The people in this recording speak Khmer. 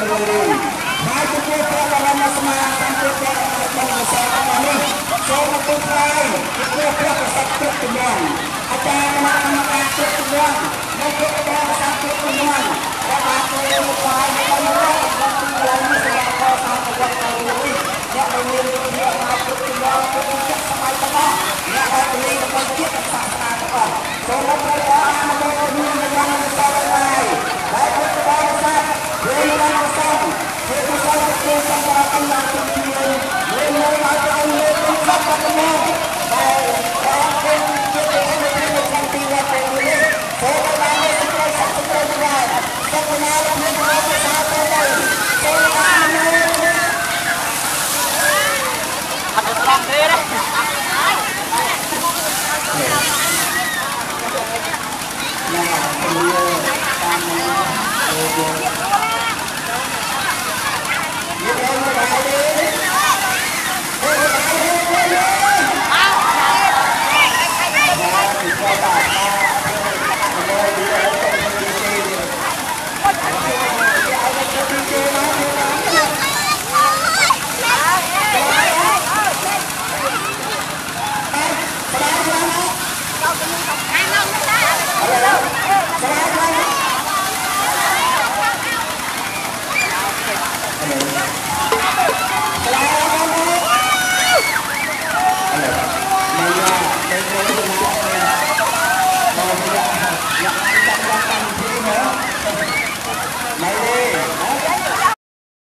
រងរួយហើយចំពោះព្រះបរមស្មារតីព្រះបរមសង្ឃរបស់ព្រះនេះសូមមកទូលថ្លែងចំពោះព្រះ